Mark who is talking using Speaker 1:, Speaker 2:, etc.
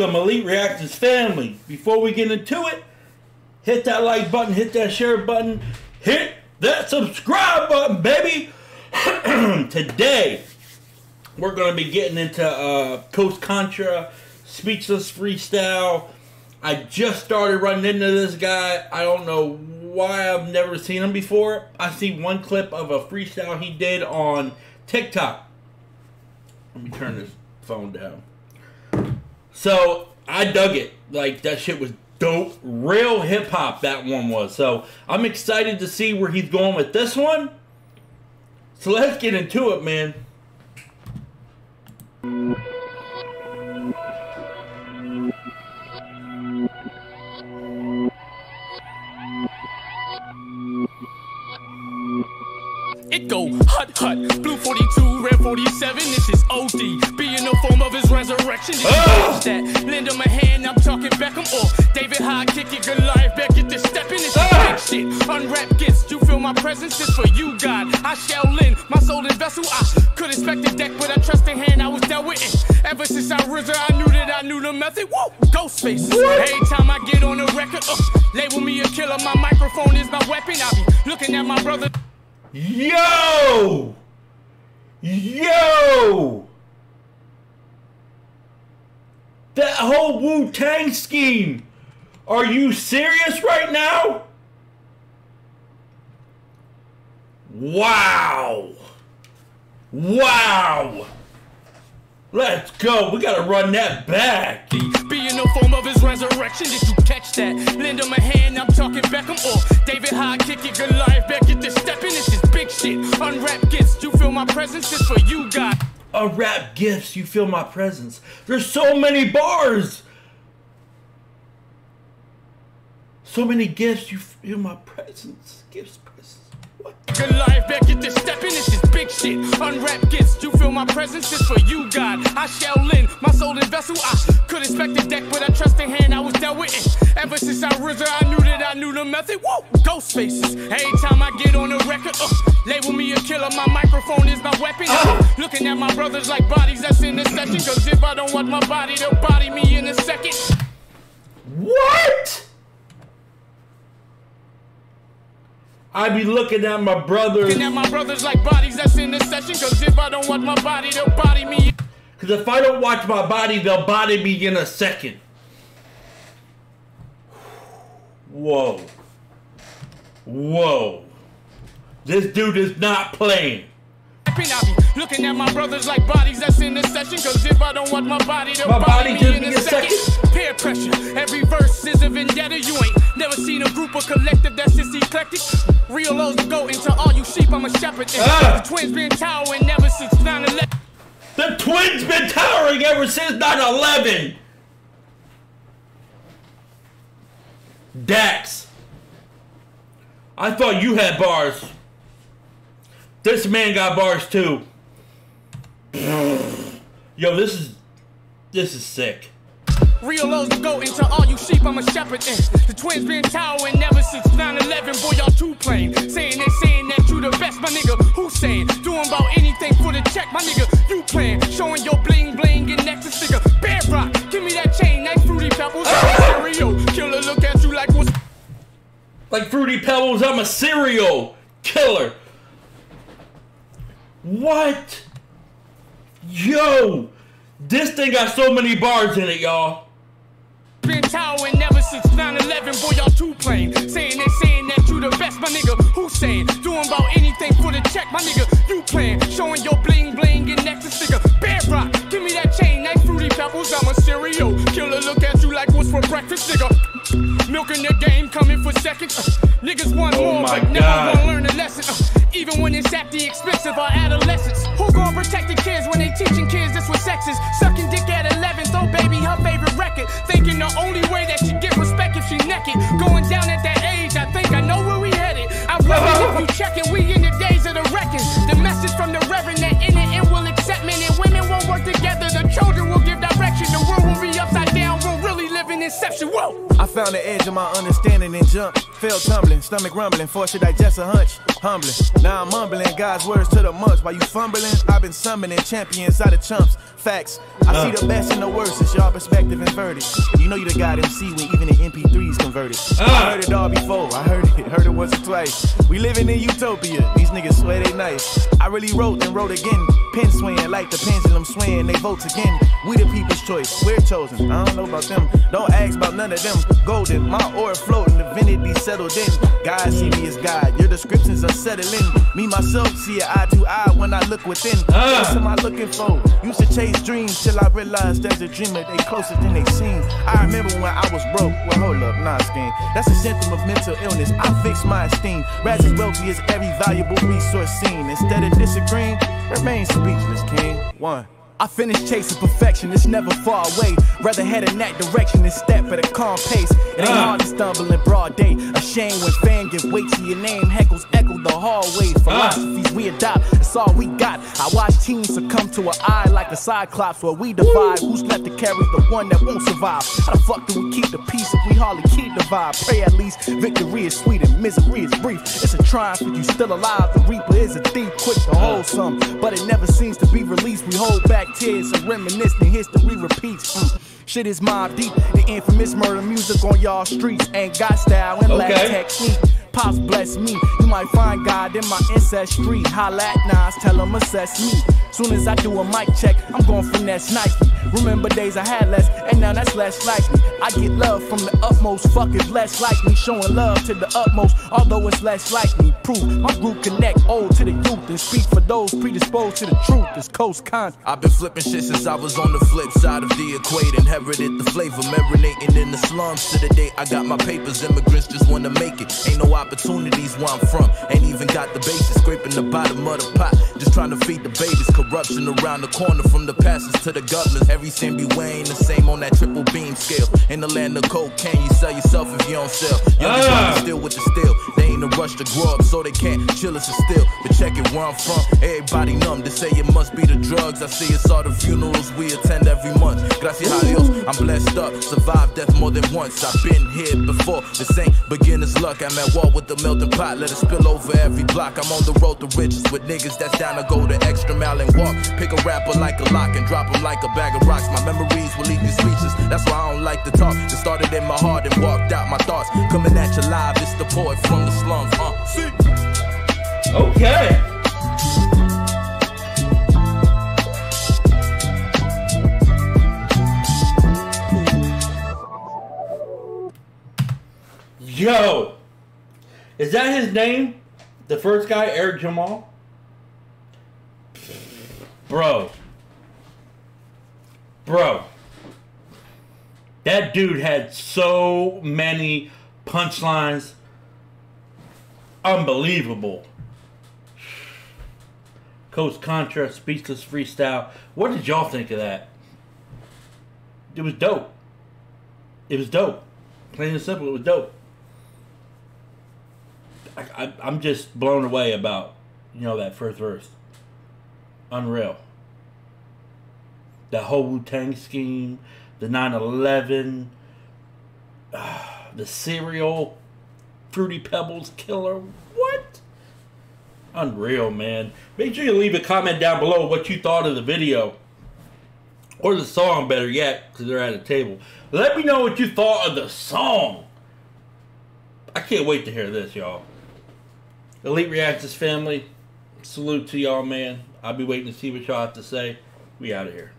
Speaker 1: Welcome, Elite Reactions family. Before we get into it, hit that like button, hit that share button, hit that subscribe button, baby. Today, we're going to be getting into uh, Coast Contra, Speechless Freestyle. I just started running into this guy. I don't know why I've never seen him before. I see one clip of a freestyle he did on TikTok. Let me turn this phone down. So I dug it. Like that shit was dope. Real hip hop that one was. So I'm excited to see where he's going with this one. So let's get into it, man.
Speaker 2: It go hut hut, blue 42, red 47. This is OD. Resurrection.
Speaker 1: Ah!
Speaker 2: that? Lend him a hand, I'm talking Beckham or David High, kick it, Goliath, back get this step in. This is
Speaker 1: Ah!
Speaker 2: big shit. Unwrap gifts, you feel my presence. It's for you, God. I shall lend my soul and vessel. I could expect the deck, but I trust the hand I was dealt with. And ever since I risen, I knew that I knew the method. Whoa, ghost faces. Every time I get on the record, uh, label me a killer. My microphone is my weapon. I be looking at my brother.
Speaker 1: Yo! Yo! That whole Wu Tang scheme. Are you serious right now? Wow. Wow. Let's go. We gotta run that back.
Speaker 2: Be in the form of his resurrection. Did you catch that? Lend him a hand, I'm talking Beckham or David High, kick it, Goliath, back get this step in. This is big shit. Unwrap gifts, you feel my presence. It's for you, God.
Speaker 1: A rap gifts, you feel my presence. There's so many bars. So many gifts, you feel my presence. Gifts, presence. What?
Speaker 2: life back get this step in. This is big shit. Unwrap gifts, you feel my presence. It's for you, God. I shall lend my soul and vessel. I could expect the deck, but I trust the hand I was dealt with. And ever since I risen, I knew that I knew the method. Whoa, ghost faces. Every time I get on the record, uh, label me a killer. My microphone is my weapon.
Speaker 1: Ah.
Speaker 2: Looking at my brothers like bodies that's in the session. Cause if I don't want my body, they'll body me in a second.
Speaker 1: What? I be looking at my brothers.
Speaker 2: Looking at my brothers like bodies that's in the session. Cause if I don't watch my body, they'll body me.
Speaker 1: Because if I don't watch my body, they'll body me in a second. Whoa. Whoa. This dude is not playing.
Speaker 2: Looking at my brothers like bodies that's in the session. Cause if I don't watch my body, they'll
Speaker 1: My
Speaker 2: body,
Speaker 1: body
Speaker 2: me in
Speaker 1: me
Speaker 2: a second.
Speaker 1: second.
Speaker 2: Peer pressure, every verse is a vendetta. You ain't never seen a group or collective that's this eclectic. Real lows to go into all you sheep, I'm a shepherd. And
Speaker 1: Ah.
Speaker 2: The twins been towering ever since 9 11.
Speaker 1: The twins been towering ever since 9-11. Dax. I thought you had bars. This man got bars too. Yo, this is this is sick.
Speaker 2: Real lows to go into all you sheep, I'm a shepherd. And the twins been towering ever since 9 11. Boy, y'all too plain. Saying they saying that you the best, my nigga. Who saying? Doing about anything for the check, my nigga. You playing. Showing your bling bling and necklace, nigga. Bear rock. Give me that chain, nice fruity pebbles. Stereo. Killer look at you like what's
Speaker 1: Like Fruity Pebbles, I'm a serial killer. What? Yo, this thing got so many bars in it, y'all.
Speaker 2: been towering ever since 9-11, boy, y'all too plain. Saying they saying that you the best, my nigga. Who saying? Doing about anything for the check, my nigga. You playing, showing your bling bling and necklace, nigga. Bear rock, give me that chain, nice fruity pebbles. I'm a cereal killer. Look at you like what's for breakfast, nigga. Milking the game, coming for seconds. Uh, niggas want
Speaker 1: Oh
Speaker 2: more,
Speaker 1: my
Speaker 2: but never
Speaker 1: God.
Speaker 2: gonna learn when it's at the expense of our adolescence. Who gonna protect the kids when they teaching kids this what sex is? Sucking dick at 11, throw baby her favorite record. Thinking the only way that she get respect if she naked. Going down at that age, I think I know where we headed. I reckon if you checking, we in
Speaker 3: found the edge of my understanding and jumped. fell tumbling, stomach rumbling, forced to digest a hunch, humbling. Now I'm mumbling God's words to the months while you fumbling. I've been summoning champions out of chumps. Facts. I
Speaker 1: Uh.
Speaker 3: see the best and the worst. It's y'all perspective inverted. You know you the God MC when even the MP3's converted.
Speaker 1: Uh.
Speaker 3: I heard it all before. I heard it, heard it once or twice. We living in utopia. These niggas swear they nice. I really wrote and wrote again. Pen swaying like the pendulum swaying. They votes again. We the people's choice. We're chosen. I don't know about them. Don't ask about none of them. Golden, my aura floating. Divinity settled in. God see me as God. Your descriptions are settling. Me myself see it eye to eye when I look within.
Speaker 1: Ah.
Speaker 3: What am I looking for? Used to chase dreams till I realized as a dreamer they closer than they seem. I remember when I was broke. Well, hold up, nah, scheme. That's a symptom of mental illness. I fix my esteem. Raz is wealthy as every valuable resource seen. Instead of disagreeing, remain speechless, king. One. I finished chasing perfection, it's never far away. Rather head in that direction than step at a calm pace. It ain't
Speaker 1: Ah.
Speaker 3: hard to stumble in broad day. A shame when fan give weight to your name. Heckles echo the hallways. Philosophies we adopt, that's all we got. I watch teams succumb to an eye like a cyclops where we divide. Who's left to carry the one that won't survive? How the fuck do we keep the peace if we hardly keep the vibe? Pray at least victory is sweet and misery is brief. It's a triumph if you still alive. The reaper is a thief, quick to hold some, but it never seems to be released. We hold back tears and reminisce, and history repeats. Mm. Shit is Mobb Deep. The infamous murder music on y'all streets ain't got style and lack
Speaker 1: Okay.
Speaker 3: technique. Pops bless me. You might find God in my ancestry. Holla at Nas, tell him assess me. Soon as I do a mic check, I'm gon' finesse Nike. Remember days I had less, and now that's less likely. I get love from the utmost, fucking less like me. Showing love to the utmost, although it's less likely. Proof my group connect old to the youth and speak for those predisposed to the truth. It's coast con.
Speaker 4: I've been flipping shit since I was on the flip side of the equator. Inherited the flavor, marinating in the slums to the day I got my papers. Immigrants just wanna make it. Ain't no opportunities where I'm from. Ain't even got the basis, scraping the bottom of the pot. Just trying to feed the babies. Corruption around the corner from the pastors to the governors. Every cent be weighing the same on that triple beam scale. In the land of cocaine, you sell yourself if you don't sell. Youngest
Speaker 1: Ah.
Speaker 4: ah. still with the steel. They ain't a rush to grow up, so they can't chill us still. But check it where I'm from. Everybody numb. to say it must be the drugs. I see it's all the funerals we attend every month. Gracias a Dios, I'm blessed up. Survived death more than once. I've been here before. This ain't beginner's luck. I'm at war with the melting pot. Let it spill over every block. I'm on the road to riches with niggas that's down to go the extra mile and walk. Pick a rapper like a lock and drop him like a bag of rocks. My memories will leave you speechless. That's why I don't like to talk. It started in my heart and walked out my thoughts. Coming at you live, it's the poet from the slums. Uh?
Speaker 1: Okay. Yo, is that his name? The first guy, Eric Jamal? Bro. Bro. That dude had so many punchlines. Unbelievable. Coast Contra, Speechless Freestyle. What did y'all think of that? It was dope. It was dope. Plain and simple, it was dope. I, I, I'm just blown away about, you know, that first verse. Unreal. The whole Wu Tang scheme, the 9 11, the cereal, Fruity Pebbles killer. What? Unreal, man. Make sure you leave a comment down below what you thought of the video. Or the song, better yet, because they're at a table. Let me know what you thought of the song. I can't wait to hear this, y'all. Elite Reactors family, salute to y'all, man. I'll be waiting to see what y'all have to say. We out of here.